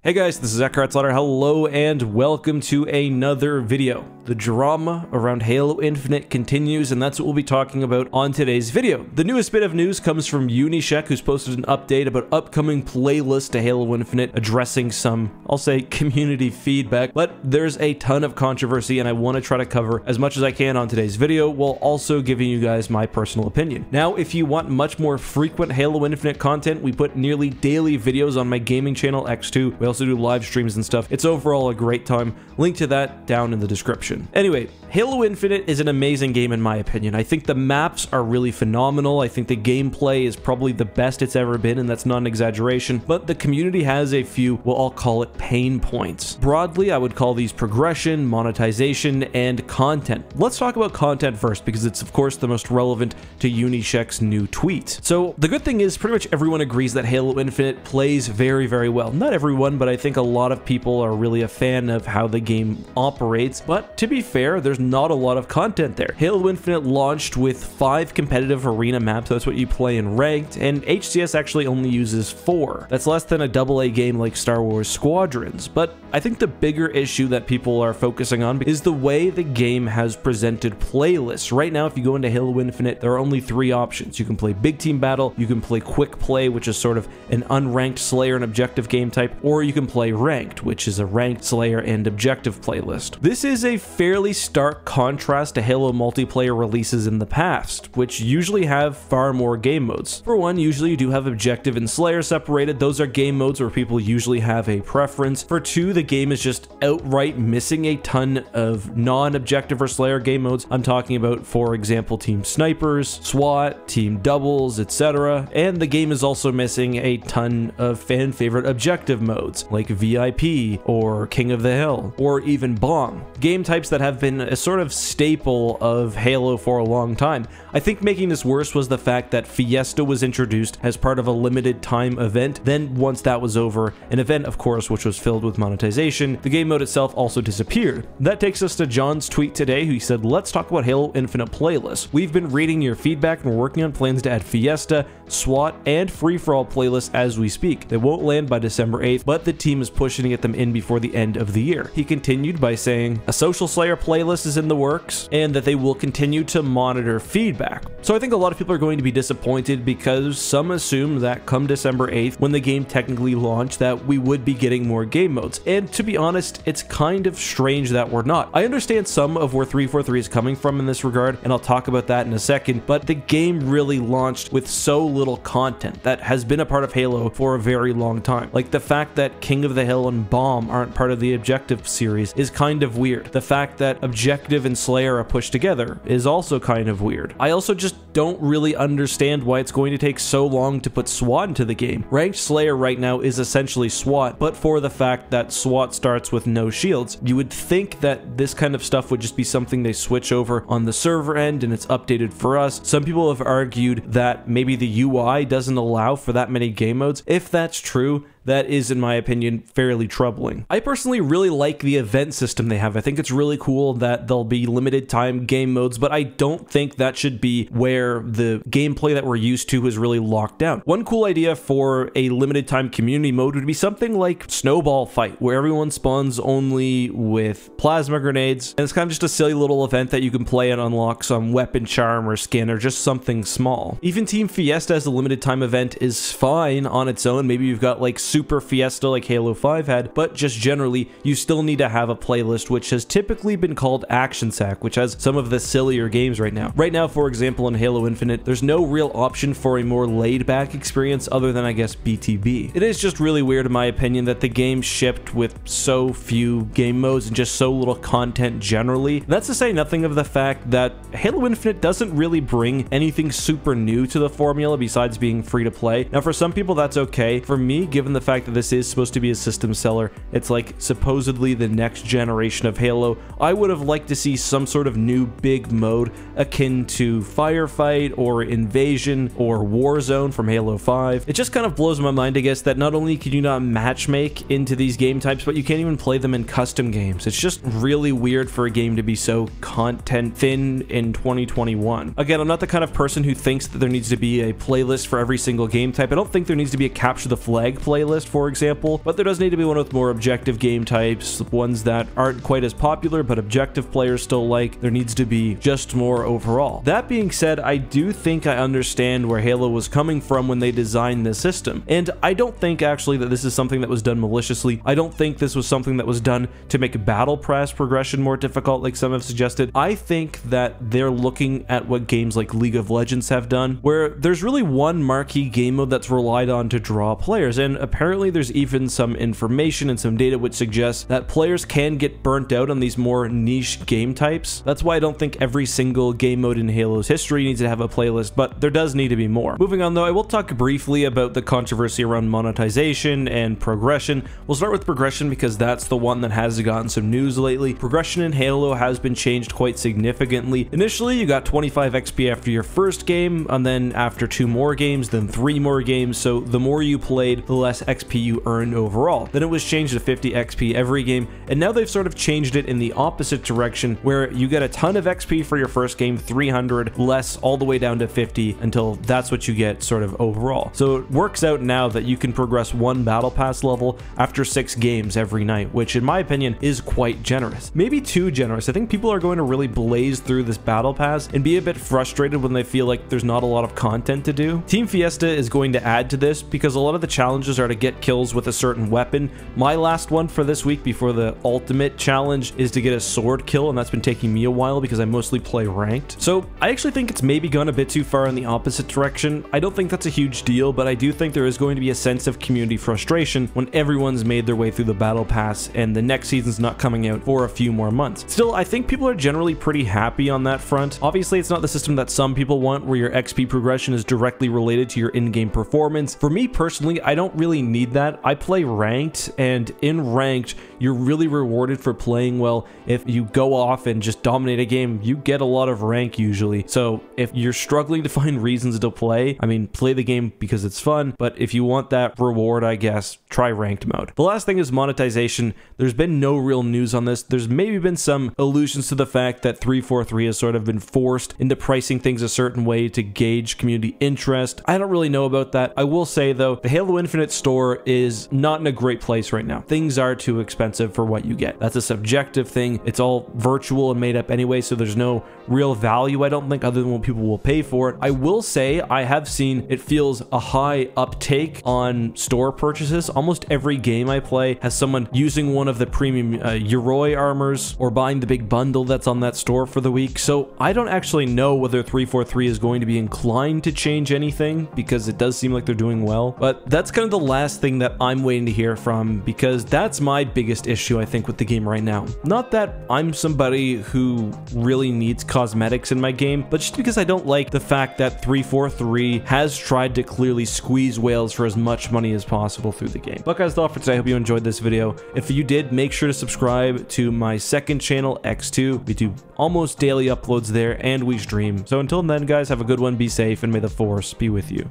Hey guys, this is Eckhart's Ladder. Hello and welcome to another video. The drama around Halo Infinite continues, and that's what we'll be talking about on today's video. The newest bit of news comes from Unyshek, who's posted an update about upcoming playlists to Halo Infinite, addressing some, I'll say, community feedback. But there's a ton of controversy, and I want to try to cover as much as I can on today's video, while also giving you guys my personal opinion. Now, if you want much more frequent Halo Infinite content, we put nearly daily videos on my gaming channel, Eckstoo. We also do live streams and stuff. It's overall a great time. Link to that down in the description. Anyway, Halo Infinite is an amazing game in my opinion. I think the maps are really phenomenal. I think the gameplay is probably the best it's ever been, and that's not an exaggeration, but the community has a few, we'll all call it pain points. Broadly, I would call these progression, monetization, and content. Let's talk about content first, because it's of course the most relevant to Unyshek's new tweet. So the good thing is pretty much everyone agrees that Halo Infinite plays very, very well. Not everyone, but I think a lot of people are really a fan of how the game operates, but to be fair, there's not a lot of content there. Halo Infinite launched with five competitive arena maps, that's what you play in ranked, and HCS actually only uses four. That's less than a double A game like Star Wars Squadrons, but I think the bigger issue that people are focusing on is the way the game has presented playlists. Right now, if you go into Halo Infinite, there are only three options. You can play Big Team Battle, you can play Quick Play, which is sort of an unranked Slayer and objective game type, or you can play Ranked, which is a ranked Slayer and objective playlist. This is a fairly stark contrast to Halo multiplayer releases in the past, which usually have far more game modes. For one, usually you do have objective and Slayer separated. Those are game modes where people usually have a preference. For two, the game is just outright missing a ton of non-objective or Slayer game modes. I'm talking about, for example, Team Snipers, SWAT, Team Doubles, etc. And the game is also missing a ton of fan favorite objective modes, like VIP or King of the Hill, or even Bomb. Game types that have been a sort of staple of Halo for a long time. I think making this worse was the fact that Fiesta was introduced as part of a limited time event. Then once that was over, an event of course which was filled with monetization, the game mode itself also disappeared. That takes us to John's tweet today who said, let's talk about Halo Infinite playlists. We've been reading your feedback and we're working on plans to add Fiesta, SWAT, and free-for-all playlists as we speak. They won't land by December 8th, but the team is pushing to get them in before the end of the year. He continued by saying, a Social Slayer playlist is in the works, and that they will continue to monitor feedback. So I think a lot of people are going to be disappointed because some assume that come December 8th, when the game technically launched, that we would be getting more game modes. And to be honest, it's kind of strange that we're not. I understand some of where 343 is coming from in this regard, and I'll talk about that in a second, but the game really launched with so little content that has been a part of Halo for a very long time. Like the fact that King of the Hill and Bomb aren't part of the Objective series is kind of weird. The fact that Objective and Slayer are pushed together is also kind of weird. I also just don't really understand why it's going to take so long to put SWAT into the game. Ranked Slayer right now is essentially SWAT, but for the fact that SWAT starts with no shields, you would think that this kind of stuff would just be something they switch over on the server end and it's updated for us. Some people have argued that maybe the UI doesn't allow for that many game modes. If that's true, that is, in my opinion, fairly troubling. I personally really like the event system they have. I think it's really cool that there'll be limited time game modes, but I don't think that should be where the gameplay that we're used to is really locked down. One cool idea for a limited time community mode would be something like Snowball Fight, where everyone spawns only with plasma grenades, and it's kind of just a silly little event that you can play and unlock some weapon charm or skin or just something small. Even Team Fiesta as a limited time event is fine on its own. Maybe you've got like super fiesta like Halo 5 had, but just generally, you still need to have a playlist which has typically been called Action Sack, which has some of the sillier games right now. Right now, for example, in Halo Infinite, there's no real option for a more laid-back experience other than, I guess, BTB. It is just really weird, in my opinion, that the game shipped with so few game modes and just so little content generally. That's to say nothing of the fact that Halo Infinite doesn't really bring anything super new to the formula besides being free to play. Now, for some people, that's okay. For me, given the fact that this is supposed to be a system seller, it's like supposedly the next generation of Halo, I would have liked to see some sort of new big mode akin to Firefight or Invasion or Warzone from Halo 5. It just kind of blows my mind, I guess, that not only can you not matchmake into these game types, but you can't even play them in custom games. It's just really weird for a game to be so content thin in 2021. Again, I'm not the kind of person who thinks that there needs to be a playlist for every single game type. I don't think there needs to be a capture the flag playlist playlist, for example, but there does need to be one with more objective game types, ones that aren't quite as popular, but objective players still like. There needs to be just more overall. That being said, I do think I understand where Halo was coming from when they designed this system, and I don't think actually that this is something that was done maliciously. I don't think this was something that was done to make battle pass progression more difficult, like some have suggested. I think that they're looking at what games like League of Legends have done, where there's really one marquee game mode that's relied on to draw players, and apparently there's even some information and some data which suggests that players can get burnt out on these more niche game types. That's why I don't think every single game mode in Halo's history needs to have a playlist, but there does need to be more. Moving on though, I will talk briefly about the controversy around monetization and progression. We'll start with progression because that's the one that has gotten some news lately. Progression in Halo has been changed quite significantly. Initially, you got 25 XP after your first game, and then after two more games, then three more games, so the more you played, the less XP you earned overall. Then it was changed to 50 XP every game, and now they've sort of changed it in the opposite direction, where you get a ton of XP for your first game, 300, less all the way down to 50, until that's what you get sort of overall. So it works out now that you can progress one battle pass level after six games every night, which in my opinion is quite generous. Maybe too generous. I think people are going to really blaze through this battle pass and be a bit frustrated when they feel like there's not a lot of content to do. Team Fiesta is going to add to this because a lot of the challenges are to get kills with a certain weapon. My last one for this week before the ultimate challenge is to get a sword kill and that's been taking me a while because I mostly play ranked. So I actually think it's maybe gone a bit too far in the opposite direction. I don't think that's a huge deal, but I do think there is going to be a sense of community frustration when everyone's made their way through the battle pass and the next season's not coming out for a few more months. Still, I think people are generally pretty happy on that front. Obviously, it's not the system that some people want where your XP progression is directly related to your in-game performance. For me personally, I don't really need that. I play ranked and in ranked, you're really rewarded for playing well. If you go off and just dominate a game, you get a lot of rank usually. So if you're struggling to find reasons to play, I mean, play the game because it's fun, but if you want that reward, I guess, try ranked mode. The last thing is monetization. There's been no real news on this. There's maybe been some allusions to the fact that 343 has sort of been forced into pricing things a certain way to gauge community interest. I don't really know about that. I will say though, the Halo Infinite store is not in a great place right now. Things are too expensive for what you get. That's a subjective thing. It's all virtual and made up anyway, so there's no real value, I don't think, other than what people will pay for it. I will say I have seen it feels a high uptake on store purchases. Almost every game I play has someone using one of the premium uh, Yoroi armors or buying the big bundle that's on that store for the week. So I don't actually know whether 343 is going to be inclined to change anything because it does seem like they're doing well. But that's kind of the last thing that I'm waiting to hear from because that's my biggest issue, I think, with the game right now. Not that I'm somebody who really needs cosmetics in my game, but just because I don't like the fact that 343 has tried to clearly squeeze whales for as much money as possible through the game. But guys, that's all for today. I hope you enjoyed this video. If you did, make sure to subscribe to my second channel, Eckstoo. We do almost daily uploads there and we stream. So until then, guys, have a good one, be safe, and may the force be with you.